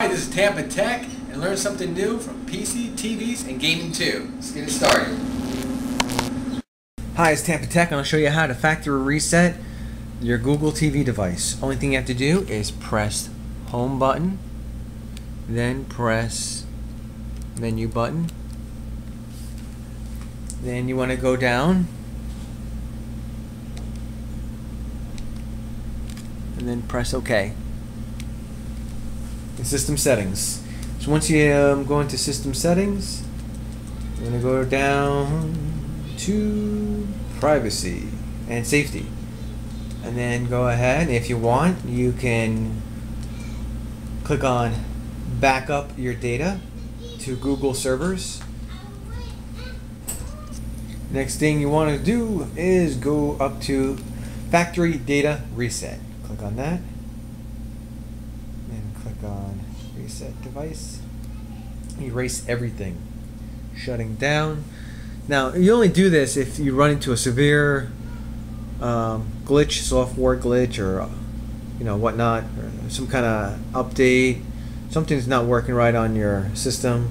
Hi, this is TampaTec, and learn something new from PC, TVs, and gaming too. Let's get it started. Hi, it's TampaTec, and I'll show you how to factory reset your Google TV device. Only thing you have to do is press home button, then press menu button. Then you want to go down and then press OK. System settings. So once you um, go into system settings, you're going to go down to privacy and safety. And then go ahead, if you want, you can click on backup your data to Google servers. Next thing you want to do is go up to factory data reset. Click on that. Click on reset device. Erase everything. Shutting down. Now, you only do this if you run into a severe um, glitch, software glitch, or you know whatnot, or some kind of update. Something's not working right on your system.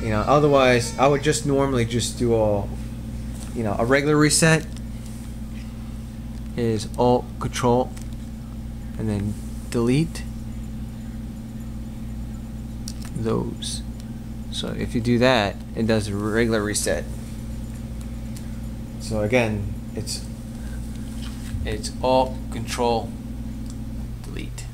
You know, otherwise, I would just normally just do all, you know, a regular reset is Alt Control and then delete those. So if you do that, it does a regular reset. So again, it's it's all Control Delete.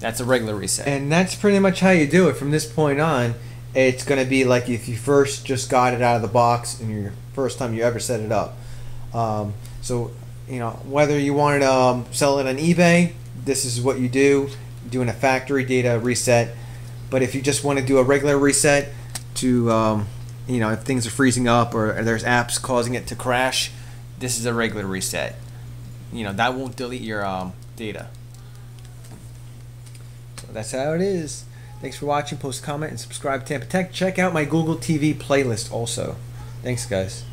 That's a regular reset. And that's pretty much how you do it from this point on. It's going to be like if you first just got it out of the box and your first time you ever set it up. Um, so you know whether you wanted to um, sell it on eBay, this is what you do. Doing a factory data reset but if you just want to do a regular reset to, um, you know, if things are freezing up or there's apps causing it to crash, this is a regular reset. You know, that won't delete your um, data. So that's how it is. Thanks for watching. Post comment and subscribe to TampaTec. Check out my Google TV playlist also. Thanks, guys.